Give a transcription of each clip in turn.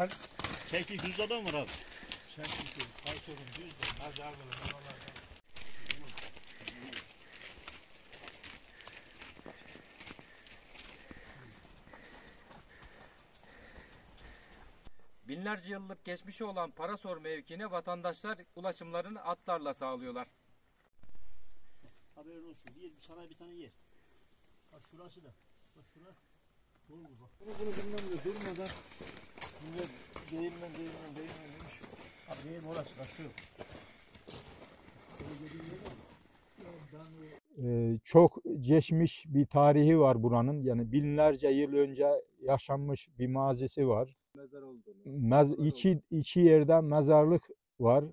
Her Çekil de mi var abi? çekildi. Kaysorun düz de. Mezar böyle. oralarda. Binlerce yıllık geçmişi olan Parasor mevkiine vatandaşlar ulaşımlarını atlarla sağlıyorlar. Haberin olsun. Bir, sana bir tane yer. Bak şurası da. Bak şura. Bunu bunu bilmem de durmadan. Millet değirmen değirmen değirmen demiş. Abi değil orası. Bak şu. Ee, çok geçmiş bir tarihi var buranın. Yani binlerce yıl önce yaşanmış bir mazisi var. Mezar olduğunu. Mez, iki, iki yerde mezarlık var.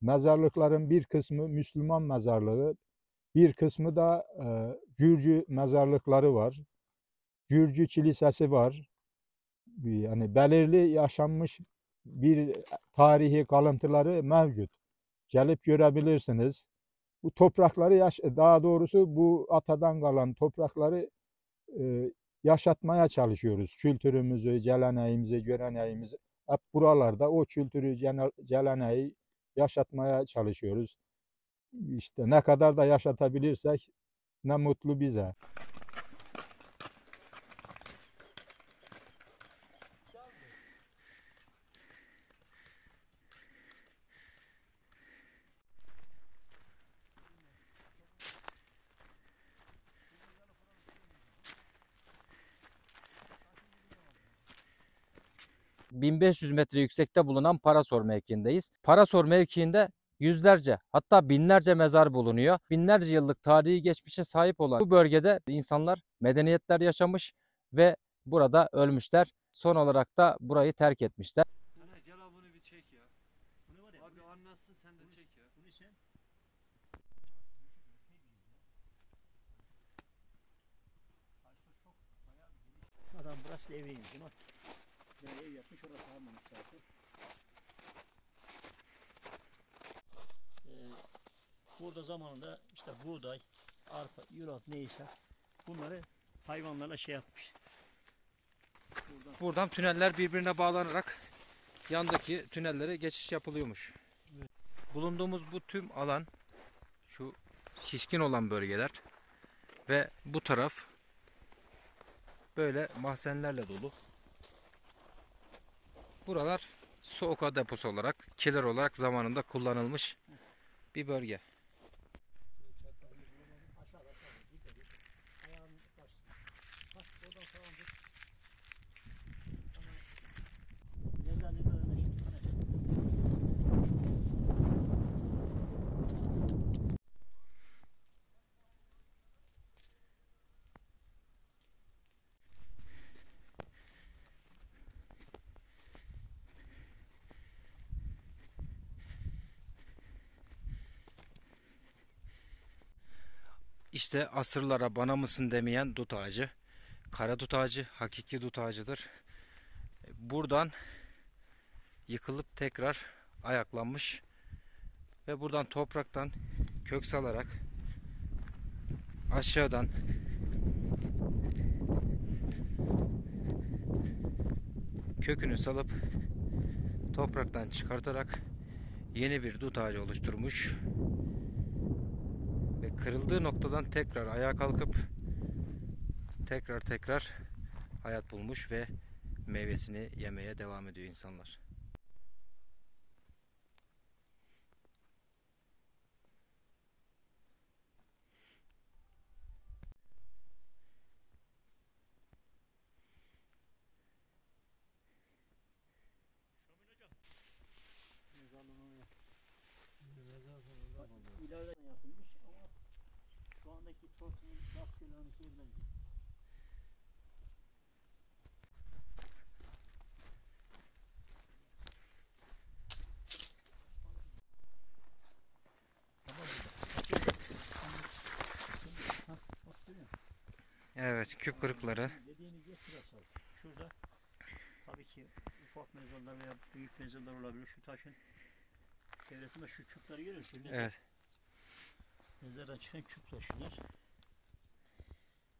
Mezarlıkların bir kısmı Müslüman mezarlığı, bir kısmı da e, Gürcü mezarlıkları var. Gürcü kilisesi var. Yani belirli yaşanmış bir tarihi kalıntıları mevcut. Gelip görebilirsiniz. Bu toprakları yaş daha doğrusu bu atadan kalan toprakları e, yaşatmaya çalışıyoruz. Kültürümüzü, geleneğimizi, göreneğimizi hep buralarda o kültürü, geleneği yaşatmaya çalışıyoruz. İşte ne kadar da yaşatabilirsek ne mutlu bize. 1500 metre yüksekte bulunan Parasor mevkiindeyiz. Parasor mevkiinde yüzlerce hatta binlerce mezar bulunuyor. Binlerce yıllık tarihi geçmişe sahip olan bu bölgede insanlar medeniyetler yaşamış ve burada ölmüşler. Son olarak da burayı terk etmişler. Ana gel abi bunu bir çek ya. Bu ne var ya? Abi anlatsın sen de çek ya. Sen? Adam burası eviymiş. Bak. Yani ev yapmış orası almamış zaten. Ee, burada zamanında işte buğday, arpa, yulaf neyse bunları hayvanlarla şey yapmış. Buradan Buradan tüneller birbirine bağlanarak yandaki tünellere geçiş yapılıyormuş. Bulunduğumuz bu tüm alan şu şişkin olan bölgeler ve bu taraf böyle mahzenlerle dolu. Buralar soğuka deposu olarak, kiler olarak zamanında kullanılmış bir bölge. İşte asırlara bana mısın demeyen dut ağacı. Kara dut ağacı hakiki dut ağacıdır. Buradan yıkılıp tekrar ayaklanmış ve buradan topraktan kök salarak aşağıdan kökünü salıp topraktan çıkartarak yeni bir dut ağacı oluşturmuş kırıldığı noktadan tekrar ayağa kalkıp tekrar tekrar hayat bulmuş ve meyvesini yemeye devam ediyor insanlar. Şu andaki tortunun rastgele görüyor musun? Evet, küp kırıkları. Şurada tabii ki ufak mezarlar veya büyük mezarlar olabilir. Şu taşın çevresinde şu çubukları görüyor musun? Evet. Mezardan çıkan küpler şunlar.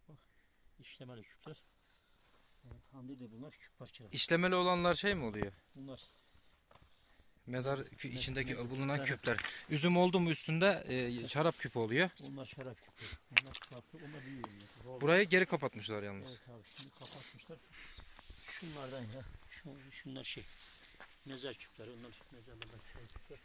Bak işlemeli küpler. Evet, hamdi de bunlar küp parçaları. İşlemeli olanlar şey mi oluyor? Bunlar Mezar kü- içindeki mezar bulunan küpleri. küpler. Üzüm oldu mu üstünde e, şarap küpü oluyor. onlar şarap küpü. Onlar farklı. Onlar büyüyor. Yani. Burayı geri kapatmışlar yalnız. Evet abi şimdi kapatmışlar. Şunlardan ya. Şu, şunlar şey. Mezar küpleri. Onlar mezarlardan şey küpler.